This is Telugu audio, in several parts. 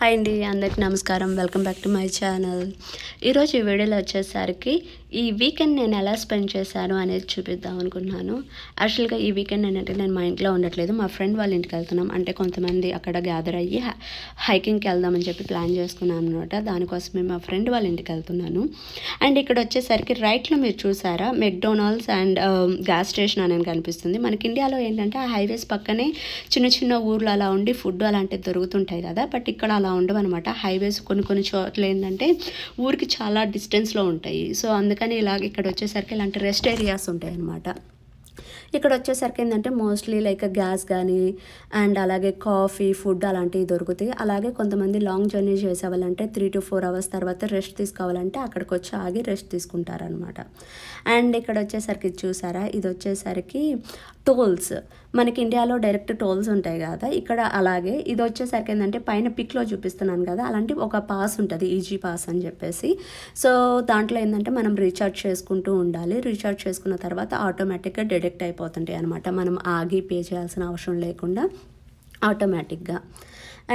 హాయ్ అండి అందరికి నమస్కారం. Welcome back to my channel. ఈరోజు ఈ వీడియోలో వచ్చేసరికి ఈ వీకెండ్ నేను ఎలా స్పెండ్ చేశాను అనేది చూపిద్దాం అనుకున్నాను యాక్చువల్గా ఈ వీకెండ్ ఏంటంటే నేను మా ఇంట్లో ఉండట్లేదు. మా ఫ్రెండ్ వాళ్ళ ఇంటికి వెళ్తున్నాం. అంటే కొంతమంది అక్కడ గ్యాదర్ అయ్యి హైకింగ్కి వెళ్దామని చెప్పి ప్లాన్ చేసుకున్నాను అనమాట దానికోసమే మా ఫ్రెండ్ వాళ్ళ ఇంటికి వెళ్తున్నాను. అండ్ ఇక్కడ వచ్చేసరికి రైట్లో మీరు చూసారా? మెక్డొనాల్డ్స్ అండ్ గ్యాస్ స్టేషన్ అనేది కనిపిస్తుంది. మనకి ఇండియాలో ఏంటంటే ఆ హైవేస్ పక్కనే చిన్న చిన్న ఊర్లు అలా ఉండి ఫుడ్ అలాంటివి దొరుకుతుంటాయి కదా. బట్ ఇక్కడ అలా ఉండవు అనమాట హైవేస్ కొన్ని కొన్ని చోట్ల ఏంటంటే ఊరికి చాలా డిస్టెన్స్లో ఉంటాయి. సో అందుకని ఇలాగ ఇక్కడ వచ్చేసరికి ఇలాంటి రెస్ట్ ఏరియాస్ ఉంటాయి అన్నమాట ఇక్కడ వచ్చేసరికి ఏంటంటే మోస్ట్లీ లైక్ గ్యాస్ కానీ అండ్ అలాగే కాఫీ ఫుడ్ అలాంటివి దొరుకుతాయి. అలాగే కొంతమంది లాంగ్ జర్నీ చేసేవాళ్ళంటే త్రీ టు ఫోర్ అవర్స్ తర్వాత రెస్ట్ తీసుకోవాలంటే అక్కడికి వచ్చి ఆగి రెస్ట్ తీసుకుంటారనమాట అండ్ ఇక్కడ వచ్చేసరికి ఇది చూసారా? ఇది వచ్చేసరికి టోల్స్ మనకి ఇండియాలో డైరెక్ట్ టోల్స్ ఉంటాయి కదా. ఇక్కడ అలాగే ఇది వచ్చేసరికి ఏంటంటే పైన పిక్లో చూపిస్తున్నాను కదా. అలాంటి ఒక పాస్ ఉంటుంది ఈజీ పాస్ అని చెప్పేసి. సో దాంట్లో ఏంటంటే మనం రీఛార్జ్ చేసుకుంటూ ఉండాలి. రీఛార్జ్ చేసుకున్న తర్వాత ఆటోమేటిక్గా డిడెక్ట్ అయిపోతుంటాయి అనమాట మనం ఆగి పే చేయాల్సిన అవసరం లేకుండా ఆటోమేటిక్గా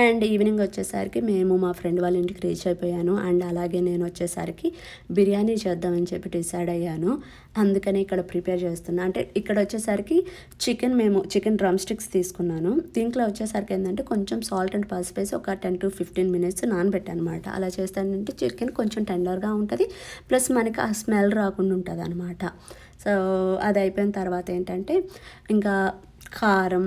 అండ్ ఈవినింగ్ వచ్చేసరికి మేము మా ఫ్రెండ్ వాళ్ళ ఇంటికి రీచ్ అయిపోయాను. అండ్ అలాగే నేను వచ్చేసరికి బిర్యానీ చేద్దామని చెప్పి డిసైడ్ అయ్యాను. అందుకని ఇక్కడ ప్రిపేర్ చేస్తున్నా. అంటే ఇక్కడ వచ్చేసరికి చికెన్ మేము చికెన్ డ్రమ్ స్టిక్స్ తీసుకున్నాను. దీంట్లో వచ్చేసరికి ఏంటంటే కొంచెం సాల్ట్ అండ్ పసుపు వేసి ఒక టెన్ టు ఫిఫ్టీన్ మినిట్స్ నానబెట్టాను అనమాట అలా చేస్తానంటే చికెన్ కొంచెం టెండర్గా ఉంటుంది. ప్లస్ మనకి ఆ స్మెల్ రాకుండా ఉంటుంది అనమాట సో అది అయిపోయిన తర్వాత ఏంటంటే ఇంకా కారం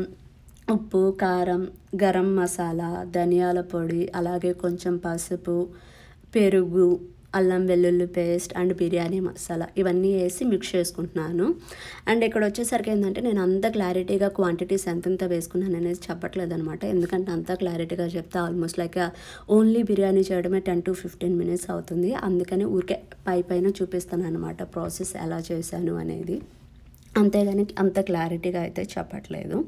ఉప్పు కారం గరం మసాలా ధనియాల పొడి అలాగే కొంచెం పసుపు పెరుగు అల్లం వెల్లుల్లి పేస్ట్ అండ్ బిర్యానీ మసాలా ఇవన్నీ వేసి మిక్స్ చేసుకుంటున్నాను. అండ్ ఇక్కడ వచ్చేసరికి ఏంటంటే నేను అంత క్లారిటీగా క్వాంటిటీస్ ఎంతెంత వేసుకున్నాను అనేది చెప్పట్లేదు అనమాట ఎందుకంటే అంత క్లారిటీగా చెప్తే ఆల్మోస్ట్ లైక్ ఓన్లీ బిర్యానీ చేయడమే టెన్ టు ఫిఫ్టీన్ మినిట్స్ అవుతుంది. అందుకని ఊరికే పై పైన చూపిస్తాను అనమాట ప్రాసెస్ ఎలా చేశాను అనేది. అంతేగాని అంత క్లారిటీగా అయితే చెప్పట్లేదు.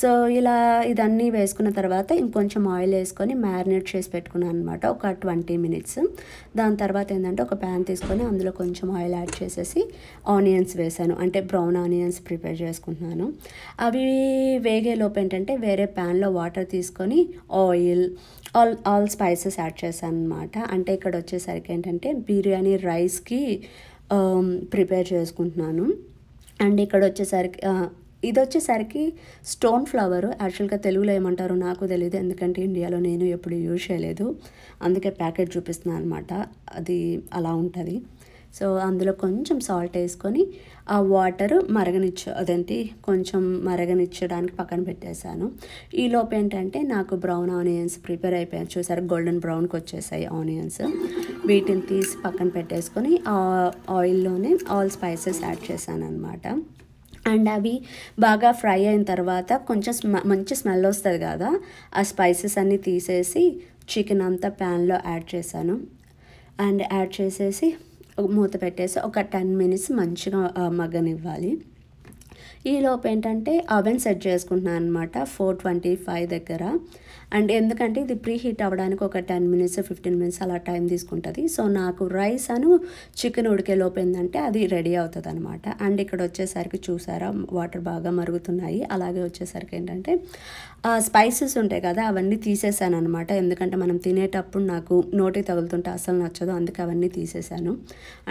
సో ఇలా ఇదన్నీ వేసుకున్న తర్వాత ఇంకొంచెం ఆయిల్ వేసుకొని మ్యారినేట్ చేసి పెట్టుకున్నాను అనమాట ఒక ట్వంటీ మినిట్స్. దాని తర్వాత ఏంటంటే ఒక ప్యాన్ తీసుకొని అందులో కొంచెం ఆయిల్ యాడ్ చేసేసి ఆనియన్స్ వేసాను అంటే బ్రౌన్ ఆనియన్స్ ప్రిపేర్ చేసుకుంటున్నాను. అవి వేగే లోపు ఏంటంటే వేరే ప్యాన్లో వాటర్ తీసుకొని oil all all spices add చేశాను అనమాట అంటే ఇక్కడ వచ్చేసరికి ఏంటంటే బిర్యానీ రైస్కి ప్రిపేర్ చేసుకుంటున్నాను. అండ్ ఇక్కడ వచ్చేసరికి ఇది వచ్చేసరికి స్టోన్ ఫ్లవర్. యాక్చువల్గా తెలుగులో ఏమంటారు నాకు తెలియదు ఎందుకంటే ఇండియాలో నేను ఎప్పుడు యూజ్ చేయలేదు. అందుకే ప్యాకెట్ చూపిస్తున్నాను అనమాట అది అలా ఉంటుంది. సో అందులో కొంచెం సాల్ట్ వేసుకొని ఆ వాటర్ మరగనిచ్చ అదేంటి? కొంచెం మరగనిచ్చడానికి పక్కన పెట్టేశాను. ఈ లోపు ఏంటంటే నాకు బ్రౌన్ ఆనియన్స్ ప్రిపేర్ అయిపోయాను చూసారు? గోల్డెన్ బ్రౌన్కి వచ్చేసాయి ఆనియన్స్. వీటిని తీసి పక్కన పెట్టేసుకొని ఆ ఆయిల్లోనే ఆల్ స్పైసెస్ యాడ్ చేశాను అనమాట అండ్ అవి బాగా ఫ్రై అయిన తర్వాత కొంచెం మంచి స్మెల్ వస్తుంది కదా ఆ స్పైసెస్ అన్నీ తీసేసి చికెన్ అంతా ప్యాన్లో యాడ్ చేశాను. అండ్ యాడ్ చేసేసి మూత పెట్టేసి ఒక టెన్ మినిట్స్ మంచిగా మగ్గనివ్వాలి. ఈ లోపు ఏంటంటే అవెన్ సెట్ చేసుకుంటున్నాను అనమాట ఫోర్ ట్వంటీ ఫైవ్ దగ్గర. అండ్ ఎందుకంటే ఇది ప్రీ హీట్ అవ్వడానికి ఒక టెన్ మినిట్స్ ఫిఫ్టీన్ మినిట్స్ అలా టైం తీసుకుంటుంది. సో నాకు రైస్ అను చికెన్ ఉడికే లోపు ఏంటంటే అది రెడీ అవుతుంది అనమాట అండ్ ఇక్కడ వచ్చేసరికి చూసారా వాటర్ బాగా మరుగుతున్నాయి. అలాగే వచ్చేసరికి ఏంటంటే స్పైసెస్ ఉంటాయి కదా అవన్నీ తీసేసాను అనమాట ఎందుకంటే మనం తినేటప్పుడు నాకు నోటి తగులుతుంటే అసలు నచ్చదు అందుకే అవన్నీ తీసేసాను.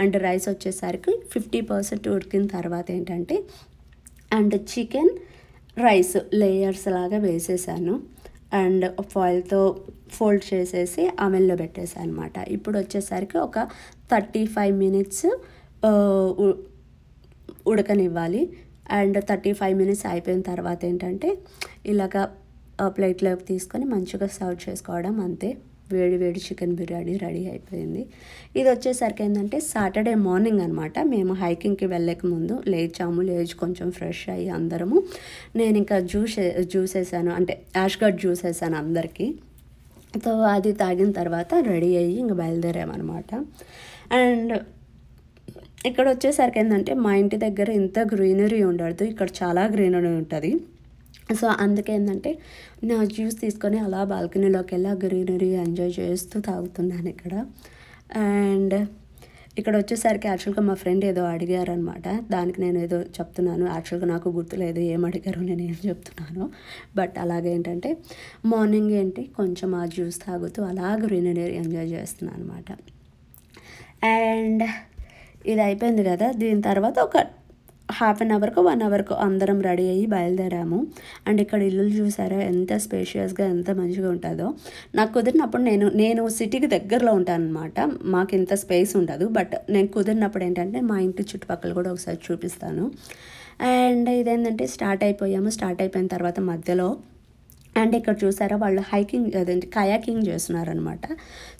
అండ్ రైస్ వచ్చేసరికి ఫిఫ్టీ పర్సెంట్ ఉడికిన తర్వాత ఏంటంటే అండ్ చికెన్ రైస్ లేయర్స్ లాగా వేసేసాను. అండ్ ఫాయిల్తో ఫోల్డ్ చేసేసి అవెన్లో పెట్టేసాను అనమాట ఇప్పుడు వచ్చేసరికి ఒక థర్టీ ఫైవ్ మినిట్స్ ఉడకనివ్వాలి. అండ్ థర్టీ ఫైవ్ మినిట్స్ అయిపోయిన తర్వాత ఏంటంటే ఇలాగ ప్లేట్లోకి తీసుకొని మంచిగా సర్వ్ చేసుకోవడం అంతే. వేడి వేడి చికెన్ బిర్యానీ రెడీ అయిపోయింది. ఇది వచ్చేసరికి ఏంటంటే సాటర్డే మార్నింగ్ అనమాట మేము హైకింగ్కి వెళ్ళక ముందు లేచాము లేచి కొంచెం ఫ్రెష్ అయ్యి అందరము. నేను ఇంకా జ్యూస్ జ్యూస్ వేసాను అంటే యాష్గడ్ జ్యూస్ వేసాను అందరికీ. సో అది తాగిన తర్వాత రెడీ అయ్యి ఇంక బయలుదేరామన్నమాట. అండ్ ఇక్కడ వచ్చేసరికి ఏంటంటే మా ఇంటి దగ్గర ఇంత గ్రీనరీ ఉండదు ఇక్కడ చాలా గ్రీనరీ ఉంటుంది. సో అందుకే ఏంటంటే నా జ్యూస్ తీసుకొని అలా బాల్కనీలోకి వెళ్ళి ఆ గ్రీనరీ ఎంజాయ్ చేస్తూ తాగుతున్నాను ఇక్కడ. అండ్ ఇక్కడ వచ్చేసరికి యాక్చువల్గా మా ఫ్రెండ్ ఏదో అడిగారనమాట. దానికి నేను ఏదో చెప్తున్నాను. యాక్చువల్గా నాకు గుర్తులేదు ఏం అడిగారు నేను ఏం చెప్తున్నాను. బట్ అలాగే ఏంటంటే మార్నింగ్ ఏంటి కొంచెం ఆ జ్యూస్ తాగుతూ అలా గ్రీనరీ ఎంజాయ్ చేస్తున్నాను అనమాట అండ్ ఇది అయిపోయింది కదా. దీని తర్వాత ఒక హాఫ్ అన్ అవర్కు వన్ అవర్కు అందరం రెడీ అయ్యి బయలుదేరాము. అండ్ ఇక్కడ ఇల్లులు చూసారా ఎంత స్పేషియస్గా ఎంత మంచిగా ఉంటుందో. నాకు కుదిరినప్పుడు నేను నేను సిటీకి దగ్గరలో ఉంటాను అనమాట మాకు ఇంత స్పేస్ ఉండదు. బట్ నేను కుదిరినప్పుడు ఏంటంటే మా ఇంటి చుట్టుపక్కల కూడా ఒకసారి చూపిస్తాను. అండ్ ఇదేంటంటే స్టార్ట్ అయిపోయాము. స్టార్ట్ అయిపోయిన తర్వాత మధ్యలో అండ్ ఇక్కడ చూసారా వాళ్ళు హైకింగ్ అదేంటి కయాకింగ్ చేస్తున్నారనమాట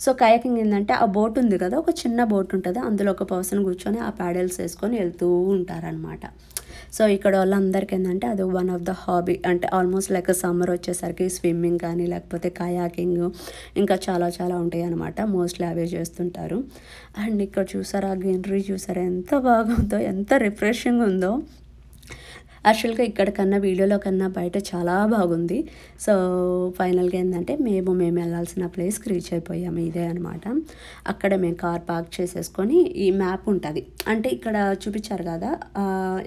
సో కయాకింగ్ ఏంటంటే ఆ బోట్ ఉంది కదా ఒక చిన్న బోట్ ఉంటుంది. అందులో ఒక పర్సన్ కూర్చొని ఆ ప్యాడల్స్ వేసుకొని వెళ్తూ ఉంటారనమాట సో ఇక్కడ వాళ్ళందరికీ ఏంటంటే అది వన్ ఆఫ్ ద హాబీ. అంటే ఆల్మోస్ట్ లైక్ సమ్మర్ వచ్చేసరికి స్విమ్మింగ్ కానీ లేకపోతే కయాకింగ్ ఇంకా చాలా చాలా ఉంటాయి అనమాట మోస్ట్లీ అవే చేస్తుంటారు. అండ్ ఇక్కడ చూసారా గ్రీనరీ చూసారా ఎంత బాగుందో ఎంత రిఫ్రెషింగ్ ఉందో. యాక్చువల్గా ఇక్కడ కన్నా వీడియోలో కన్నా బయట చాలా బాగుంది. సో ఫైనల్గా ఏంటంటే మేము మేము వెళ్ళాల్సిన ప్లేస్కి రీచ్ అయిపోయాము ఇదే అనమాట అక్కడ మేము కార్ పార్క్ చేసేసుకొని ఈ మ్యాప్ ఉంటుంది. అంటే ఇక్కడ చూపించారు కదా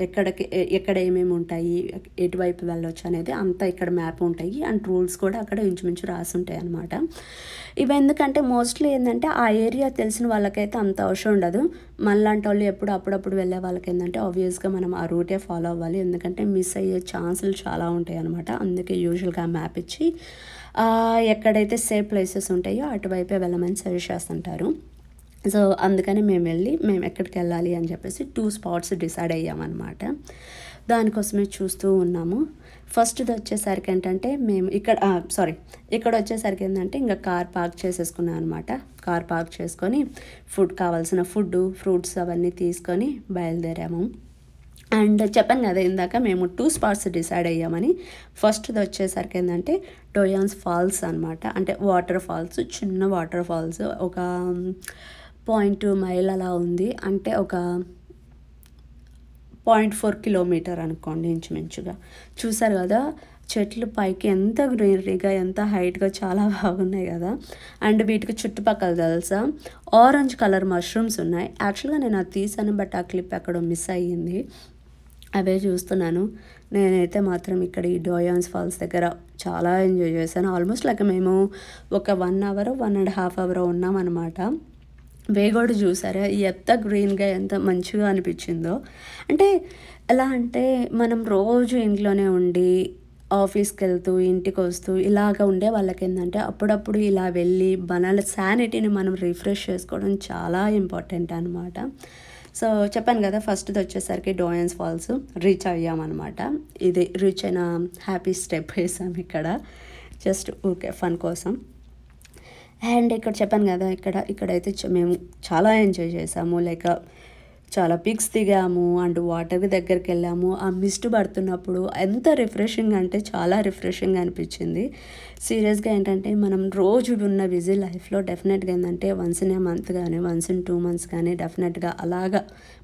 ఎక్కడికి ఎక్కడ ఏమేమి ఉంటాయి ఎటువైపు వెళ్ళొచ్చు అనేది అంతా ఇక్కడ మ్యాప్ ఉంటాయి. అండ్ రూల్స్ కూడా అక్కడ ఇంచుమించు రాసి ఉంటాయి అనమాట ఇవి ఎందుకంటే మోస్ట్లీ ఏంటంటే ఆ ఏరియా తెలిసిన వాళ్ళకైతే అంత అవసరం ఉండదు. మనలాంటి వాళ్ళు ఎప్పుడు అప్పుడప్పుడు వెళ్ళే వాళ్ళకి ఏంటంటే ఆబ్వియస్గా మనం ఆ రూటే ఫాలో అవ్వాలి. ఎందుకంటే మిస్ అయ్యే ఛాన్సులు చాలా ఉంటాయి అనమాట అందుకే యూజువల్గా మ్యాప్ ఇచ్చి ఎక్కడైతే సేఫ్ ప్లేసెస్ ఉంటాయో అటువైపే వెళ్ళమని సజెస్ట్ చేస్తుంటారు. సో అందుకని మేము వెళ్ళి మేము ఎక్కడికి వెళ్ళాలి అని చెప్పేసి టూ స్పాట్స్ డిసైడ్ అయ్యామన్నమాట. దానికోసమే చూస్తూ ఉన్నాము. ఫస్ట్ది వచ్చేసరికి ఏంటంటే మేము ఇక్కడ సారీ ఇక్కడ వచ్చేసరికి ఏంటంటే ఇంకా కార్ పార్క్ చేసేసుకున్నాం అనమాట కార్ పార్క్ చేసుకొని ఫుడ్ కావాల్సిన ఫుడ్ ఫ్రూట్స్ అవన్నీ తీసుకొని బయలుదేరాము. అండ్ చెప్పాను కదా ఇందాక మేము టూ స్పాట్స్ డిసైడ్ అయ్యామని. ఫస్ట్ది వచ్చేసరికి ఏంటంటే డోయాన్స్ ఫాల్స్ అనమాట అంటే వాటర్ ఫాల్స్ చిన్న వాటర్ ఫాల్స్. ఒక పాయింట్ మైల్ అలా ఉంది. అంటే ఒక పాయింట్ ఫోర్ కిలోమీటర్ అనుకోండి ఇంచుమించుగా. చూసారు కదా చెట్లు పైకి ఎంత గ్రీనరీగా ఎంత హైట్గా చాలా బాగున్నాయి కదా. అండ్ వీటికి చుట్టుపక్కల తెలుసా ఆరెంజ్ కలర్ మష్రూమ్స్ ఉన్నాయి. యాక్చువల్గా నేను అది తీసాను బట్ ఆ క్లిప్ ఎక్కడో మిస్ అయ్యింది. అవే చూస్తున్నాను. నేనైతే మాత్రం ఇక్కడ ఈ డోయాన్స్ ఫాల్స్ దగ్గర చాలా ఎంజాయ్ చేశాను. ఆల్మోస్ట్ లైక్ మేము ఒక one hour one and half hour ఉన్నామన్నమాట. వేగోడు చూసారా? ఎంత గ్రీన్గా ఎంత మంచిగా అనిపించిందో. అంటే ఎలా అంటే మనం రోజు ఇంట్లోనే ఉండి ఆఫీస్కి వెళ్తూ ఇంటికి వస్తూ ఇలాగ ఉండే వాళ్ళకి ఏంటంటే అప్పుడప్పుడు ఇలా వెళ్ళి మన శానిటీని మనం రిఫ్రెష్ చేసుకోవడం చాలా ఇంపార్టెంట్ అనమాట సో చెప్పాను కదా ఫస్ట్ది వచ్చేసరికి డోయన్స్ ఫాల్స్ రీచ్ అయ్యామన్నమాట. ఇది రీచ్ అయిన హ్యాపీ స్టెప్ వేసాం ఇక్కడ. జస్ట్ ఊరికే ఫన్ కోసం. అండ్ ఇక్కడ చెప్పాను కదా ఇక్కడ ఇక్కడైతే మేము చాలా ఎంజాయ్ చేసాము. లైక్ చాలా పిక్స్ దిగాము అండ్ వాటర్ దగ్గరికి వెళ్ళాము. ఆ మిస్ట్ పడుతున్నప్పుడు ఎంత రిఫ్రెషింగ్ అంటే చాలా రిఫ్రెషింగ్ అనిపించింది. సీరియస్గా ఏంటంటే మనం రోజు ఉన్న బిజీ లైఫ్లో డెఫినెట్గా ఏంటంటే వన్స్ ఇన్ ఏ మంత్ కానీ వన్స్ ఇన్ టూ మంత్స్ కానీ డెఫినెట్గా అలాగా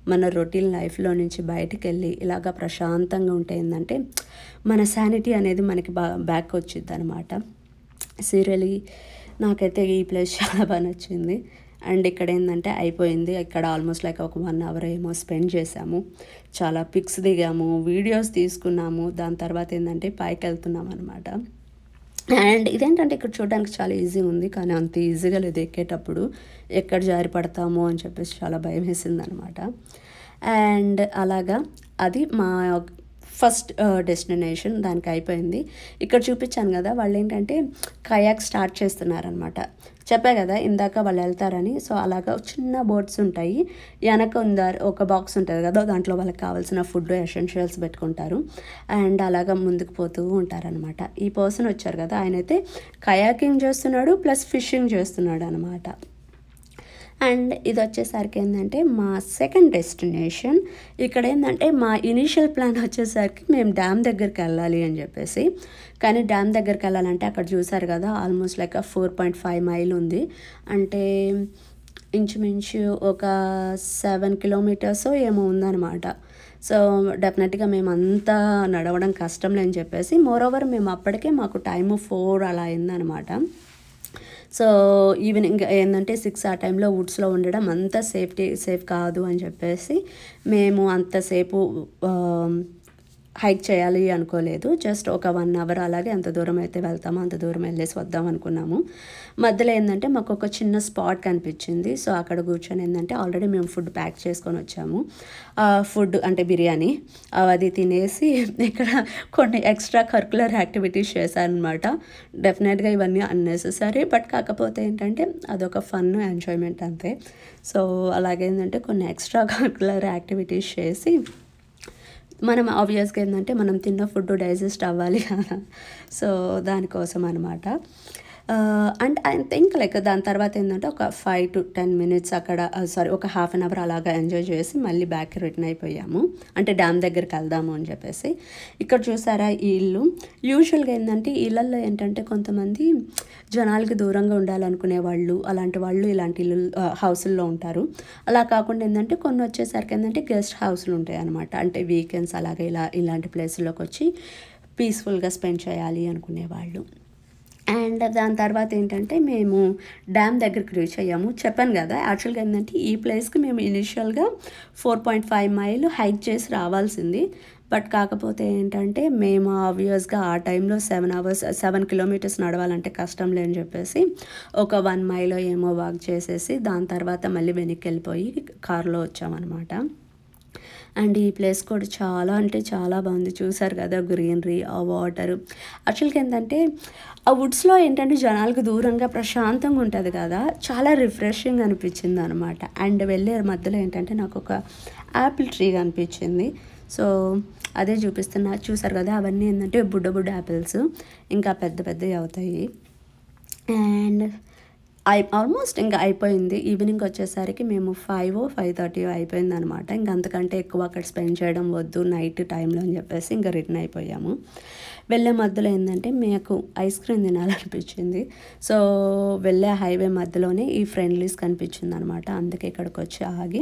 మన రొటీన్ లైఫ్లో నుంచి బయటికి వెళ్ళి ఇలాగా ప్రశాంతంగా ఉంటే ఏంటంటే మన శానిటీ అనేది మనకి బా బ్యాక్ వచ్చింది అనమాట సీరియలీ నాకైతే ఈ ప్లేస్ చాలా బాగా నచ్చింది. అండ్ ఇక్కడ ఏంటంటే అయిపోయింది. ఇక్కడ ఆల్మోస్ట్ లైక్ ఒక వన్ అవర్ ఏమో స్పెండ్ చేసాము చాలా పిక్స్ దిగాము వీడియోస్ తీసుకున్నాము. దాని తర్వాత ఏంటంటే పైకి వెళ్తున్నాం అనమాట అండ్ ఇదేంటంటే ఇక్కడ చూడడానికి చాలా ఈజీ ఉంది. కానీ అంత ఈజీగా లేదు ఎక్కేటప్పుడు. ఎక్కడ జారి పడతామో అని చెప్పేసి చాలా భయం వేసింది అనమాట అండ్ అలాగా అది మా ఫస్ట్ డెస్టినేషన్ దానికి అయిపోయింది. ఇక్కడ చూపించాను కదా వాళ్ళు ఏంటంటే కయాక్ స్టార్ట్ చేస్తున్నారనమాట చెప్పా కదా ఇందాక వాళ్ళు వెళ్తారని. సో అలాగా చిన్న బోట్స్ ఉంటాయి. వెనక ఉందా ఒక బాక్స్ ఉంటుంది కదా దాంట్లో వాళ్ళకి కావాల్సిన ఫుడ్ ఎసెన్షియల్స్ పెట్టుకుంటారు. అండ్ అలాగా ముందుకు పోతూ ఉంటారనమాట ఈ పర్సన్ వచ్చారు కదా ఆయన అయితే కయాకింగ్ చేస్తున్నాడు ప్లస్ ఫిషింగ్ చేస్తున్నాడు అనమాట అండ్ ఇది వచ్చేసరికి ఏంటంటే మా సెకండ్ డెస్టినేషన్. ఇక్కడ ఏంటంటే మా ఇనీషియల్ ప్లాన్ వచ్చేసరికి మేము డ్యామ్ దగ్గరికి వెళ్ళాలి అని చెప్పేసి. కానీ డ్యామ్ దగ్గరికి వెళ్ళాలంటే అక్కడ చూసారు కదా almost like four point five mile ఉంది. అంటే ఇంచుమించు ఒక సెవెన్ కిలోమీటర్స్ ఏమో ఉందన్నమాట. సో డెఫినెట్గా మేమంతా నడవడం కష్టం లేని చెప్పేసి. మోరోవర్ మేము అప్పటికే మాకు టైము ఫోర్ అలా అయిందనమాట సో ఈవినింగ్ ఏంటంటే సిక్స్ ఆ టైంలో వుడ్స్లో ఉండడం అంత సేఫ్టీ సేఫ్ కాదు అని చెప్పేసి మేము అంతసేపు హైక్ చేయాలి అనుకోలేదు. జస్ట్ ఒక వన్ అవర్ అలాగే ఎంత దూరం అయితే వెళ్తామో అంత దూరం వెళ్ళేసి వద్దాం అనుకున్నాము. మధ్యలో ఏంటంటే మాకు ఒక చిన్న స్పాట్ కనిపించింది. సో అక్కడ కూర్చొని ఏంటంటే ఆల్రెడీ మేము ఫుడ్ ప్యాక్ చేసుకొని వచ్చాము. ఫుడ్ అంటే బిర్యానీ. అది తినేసి ఇక్కడ కొన్ని ఎక్స్ట్రా కరికులర్ యాక్టివిటీస్ చేశారనమాట డెఫినెట్గా ఇవన్నీ అన్నెసెసరీ. బట్ కాకపోతే ఏంటంటే అదొక ఫన్ ఎంజాయ్మెంట్ అంతే. సో అలాగేంటంటే కొన్ని ఎక్స్ట్రా కరికులర్ యాక్టివిటీస్ చేసి మనం ఆబ్వియస్గా ఏంటంటే మనం తిన్న ఫుడ్ డైజెస్ట్ అవ్వాలి కదా. సో దానికోసం అనమాట అండ్ ఐ థింక్ లైక్ దాని తర్వాత ఏంటంటే ఒక ఫైవ్ టు టెన్ మినిట్స్ అక్కడ uh, సారీ ఒక హాఫ్ అన్ అవర్ అలాగా ఎంజాయ్ చేసి మళ్ళీ బ్యాక్ రిటర్న్ అయిపోయాము. అంటే డ్యామ్ దగ్గరికి వెళ్దాము అని చెప్పేసి. ఇక్కడ చూసారా ఈ ఇల్లు? యూజువల్గా ఏంటంటే ఇళ్ళల్లో ఏంటంటే కొంతమంది జనాలకి దూరంగా ఉండాలనుకునే వాళ్ళు అలాంటి వాళ్ళు ఇలాంటి ఇల్లు uh, హౌసుల్లో ఉంటారు. అలా కాకుండా ఏంటంటే కొన్ని వచ్చేసరికి ఏంటంటే గెస్ట్ హౌస్లు ఉంటాయి అనమాట అంటే వీకెండ్స్ అలాగే ఇలా ఇలాంటి ప్లేస్లోకి వచ్చి పీస్ఫుల్గా స్పెండ్ చేయాలి అనుకునే వాళ్ళు. అండ్ దాని తర్వాత ఏంటంటే మేము డ్యామ్ దగ్గరికి రీచ్ అయ్యాము. చెప్పాను కదా యాక్చువల్గా ఏంటంటే ఈ ప్లేస్కి మేము ఇనిషియల్గా four point five mile hike చేసి రావాల్సింది. బట్ కాకపోతే ఏంటంటే మేము ఆబ్వియస్గా ఆ టైంలో సెవెన్ అవర్స్ సెవెన్ కిలోమీటర్స్ నడవాలంటే కష్టం లేని చెప్పేసి ఒక వన్ మైల్ ఏమో వాక్ చేసేసి దాని తర్వాత మళ్ళీ వెనక్కి వెళ్ళిపోయి కార్లో వచ్చామన్నమాట. అండ్ ఈ ప్లేస్ కూడా చాలా అంటే చాలా బాగుంది. చూసారు కదా గ్రీనరీ ఆ వాటర్. యాక్చువల్గా ఏంటంటే ఆ వుడ్స్లో ఏంటంటే జనాలకు దూరంగా ప్రశాంతంగా ఉంటుంది కదా. చాలా రిఫ్రెషింగ్ అనిపించింది అనమాట అండ్ వెళ్ళే మధ్యలో ఏంటంటే నాకు ఒక యాపిల్ ట్రీ కనిపించింది. సో అదే చూపిస్తున్నా. చూసారు కదా అవన్నీ ఏంటంటే బుడ్డ బుడ్డ యాపిల్స్. ఇంకా పెద్ద పెద్దవి అవుతాయి. అండ్ ఐ ఆల్మోస్ట్ ఇంకా అయిపోయింది. ఈవినింగ్ వచ్చేసరికి మేము ఫైవ్ ఫైవ్ థర్టీ అయిపోయింది అనమాట ఇంకా అంతకంటే ఎక్కువ అక్కడ స్పెండ్ చేయడం వద్దు నైట్ టైంలో అని చెప్పేసి ఇంకా రిటర్న్ అయిపోయాము. వెళ్ళే మధ్యలో ఏంటంటే మాకు ఐస్ క్రీమ్ తినాలనిపించింది. సో వెళ్ళే హైవే మధ్యలోనే ఈ ఫ్రెండ్లీస్ కనిపించింది అనమాట అందుకే ఇక్కడికి వచ్చి ఆగి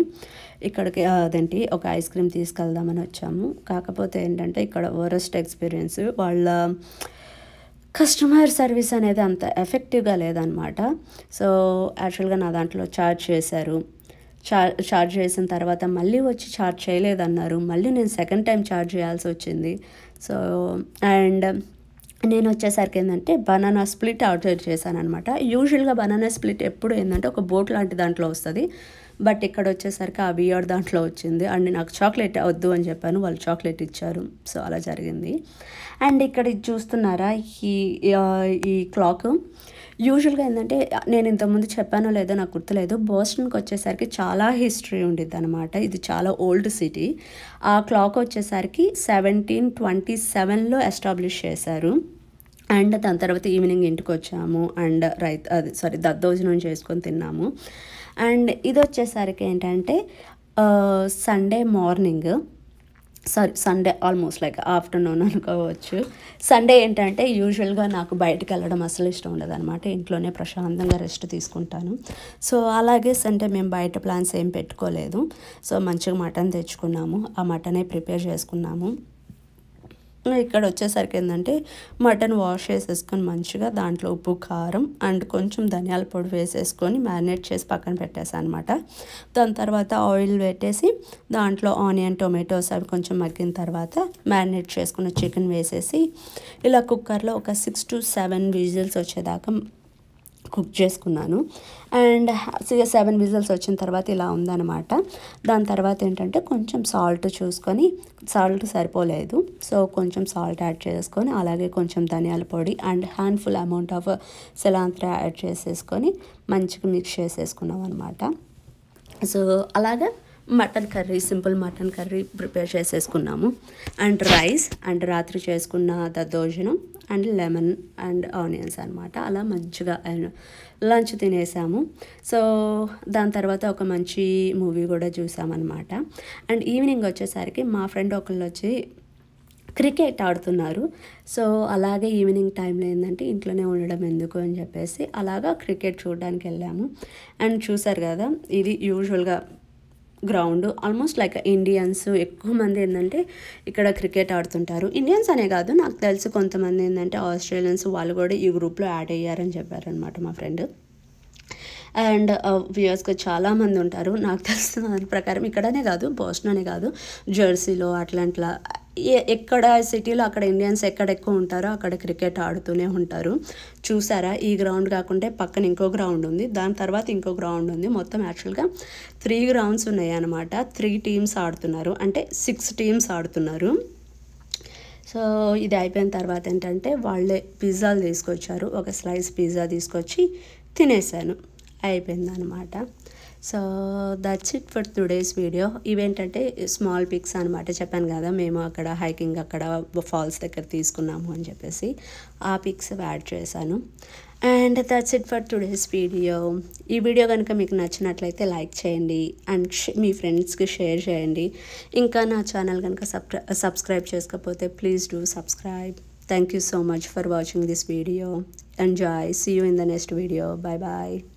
ఇక్కడికి అదేంటి ఒక ఐస్ క్రీమ్ తీసుకెళ్దామని వచ్చాము. కాకపోతే ఏంటంటే ఇక్కడ వరస్ట్ ఎక్స్పీరియన్స్ వాళ్ళ కస్టమర్ సర్వీస్ అనేది అంత ఎఫెక్టివ్గా లేదనమాట సో యాక్చువల్గా నా దాంట్లో ఛార్జ్ చేశారు. చార్ ఛార్జ్ చేసిన తర్వాత మళ్ళీ వచ్చి ఛార్జ్ చేయలేదన్నారు. మళ్ళీ నేను సెకండ్ టైం ఛార్జ్ చేయాల్సి వచ్చింది. సో అండ్ నేను వచ్చేసరికి ఏంటంటే బనానా స్ప్లిట్ ఆర్డర్ చేశాను అనమాట యూజువల్గా బనానా స్ప్లిట్ ఎప్పుడు ఏంటంటే ఒక బోట్ లాంటి దాంట్లో వస్తుంది. బట్ ఇక్కడ వచ్చేసరికి ఆ బియర్ దాంట్లో వచ్చింది. అండ్ నాకు చాక్లెట్ వద్దు అని చెప్పాను. వాళ్ళు చాక్లెట్ ఇచ్చారు. సో అలా జరిగింది. అండ్ ఇక్కడ ఇది చూస్తున్నారా? ఈ ఈ క్లాక్. యూజువల్గా ఏంటంటే నేను ఇంతకుముందు చెప్పానో లేదో నాకు గుర్తులేదు. బోస్టన్కి వచ్చేసరికి చాలా హిస్టరీ ఉండిద్ది అనమాట ఇది చాలా ఓల్డ్ సిటీ. ఆ క్లాక్ వచ్చేసరికి సెవెంటీన్ ట్వంటీ సెవెన్లో ఎస్టాబ్లిష్ చేశారు. అండ్ దాని తర్వాత ఈవినింగ్ ఇంటికి వచ్చాము. అండ్ రైత్ అది సారీ దద్దోజనం చేసుకొని తిన్నాము. అండ్ ఇది వచ్చేసరికి ఏంటంటే Sunday morning. Sorry Sunday almost like afternoon అనుకోవచ్చు. సండే ఏంటంటే యూజువల్గా నాకు బయటకు వెళ్ళడం అసలు ఇష్టం ఉండదు అనమాట ఇంట్లోనే ప్రశాంతంగా రెస్ట్ తీసుకుంటాను. సో అలాగే సండే మేము బయట ప్లాన్స్ ఏం పెట్టుకోలేదు. సో మంచిగా మటన్ తెచ్చుకున్నాము. ఆ మటనే ప్రిపేర్ చేసుకున్నాము. ఇక్కడ వచ్చేసరికి ఏంటంటే మటన్ వాష్ చేసేసుకొని మంచిగా దాంట్లో ఉప్పు కారం అండ్ కొంచెం ధనియాల పొడి వేసేసుకొని మ్యారినేట్ చేసి పక్కన పెట్టేసాను అనమాట దాని తర్వాత ఆయిల్ పెట్టేసి దాంట్లో ఆనియన్ టొమాటోస్ అవి కొంచెం మగ్గిన తర్వాత మ్యారినేట్ చేసుకున్న చికెన్ వేసేసి ఇలా కుక్కర్లో ఒక సిక్స్ టు సెవెన్ విజిల్స్ వచ్చేదాకా కుక్ చేసుకున్నాను. అండ్ సెవెన్ విజిల్స్ వచ్చిన తర్వాత ఇలా ఉందన్నమాట. దాని తర్వాత ఏంటంటే కొంచెం సాల్ట్ చూసుకొని సాల్ట్ సరిపోలేదు. సో కొంచెం సాల్ట్ యాడ్ చేసుకొని అలాగే కొంచెం ధనియాల పొడి and handful amount of cilantro add చేసేసుకొని మంచిగా మిక్స్ చేసేసుకున్నాం అనమాట సో అలాగా mutton curry simple mutton curry prepare చేసేసుకున్నాము. అండ్ రైస్ అండ్ రాత్రి చేసుకున్న దద్దోజనం అండ్ లెమన్ అండ్ ఆనియన్స్ అనమాట అలా మంచిగా లంచ్ తినేసాము. సో దాని తర్వాత ఒక మంచి మూవీ కూడా చూసామన్నమాట. అండ్ ఈవినింగ్ వచ్చేసరికి మా ఫ్రెండ్ ఒకళ్ళు వచ్చి క్రికెట్ ఆడుతున్నారు. సో అలాగే ఈవినింగ్ టైంలో ఏంటంటే ఇంట్లోనే ఉండడం ఎందుకు అని చెప్పేసి అలాగా క్రికెట్ చూడడానికి వెళ్ళాము అండ్ చూసారు కదా ఇది యూజువల్గా గ్రౌండ్ ఆల్మోస్ట్ లైక్ ఇండియన్స్ ఎక్కువ మంది ఏంటంటే ఇక్కడ క్రికెట్ ఆడుతుంటారు. ఇండియన్స్ అనే కాదు నాకు తెలుసు కొంతమంది ఏంటంటే ఆస్ట్రేలియన్స్ వాళ్ళు కూడా ఈ గ్రూప్లో యాడ్ అయ్యారని చెప్పారనమాట మా ఫ్రెండ్ అండ్ వ్యూయర్స్కి చాలామంది ఉంటారు. నాకు తెలిసిన దాని ప్రకారం ఇక్కడనే కాదు బోస్టన్ అనే కాదు జెర్సీలో అట్లాంటిలా ఎక్కడ సిటీలో అక్కడ ఇండియన్స్ ఎక్కడ ఎక్కువ ఉంటారో అక్కడ క్రికెట్ ఆడుతూనే ఉంటారు. చూసారా? ఈ గ్రౌండ్ కాకుంటే పక్కన ఇంకో గ్రౌండ్ ఉంది. దాని తర్వాత ఇంకో గ్రౌండ్ ఉంది. మొత్తం యాక్చువల్గా త్రీ గ్రౌండ్స్ ఉన్నాయి అనమాట త్రీ టీమ్స్ ఆడుతున్నారు. అంటే సిక్స్ టీమ్స్ ఆడుతున్నారు. సో ఇది అయిపోయిన తర్వాత ఏంటంటే వాళ్ళే పిజ్జాలు తీసుకొచ్చారు. ఒక స్లైస్ పిజ్జా తీసుకొచ్చి తినేసాను అయిపోయింది అనమాట so that's it for today's video ఇవేంటంటే స్మాల్ పిక్స్ అనమాట చెప్పాను కదా మేము అక్కడ హైకింగ్ అక్కడ ఫాల్స్ దగ్గర తీసుకున్నాము అని చెప్పేసి ఆ పిక్స్ యాడ్ చేశాను. And that's it for today's video ఈ వీడియో కనుక మీకు నచ్చినట్లయితే లైక్ చేయండి అండ్ మీ ఫ్రెండ్స్కి షేర్ చేయండి. ఇంకా నా ఛానల్ కనుక సబ్స్క్రైబ్ చేసుకోకపోతే please do subscribe thank you so much for watching this video enjoy see you in the next video bye bye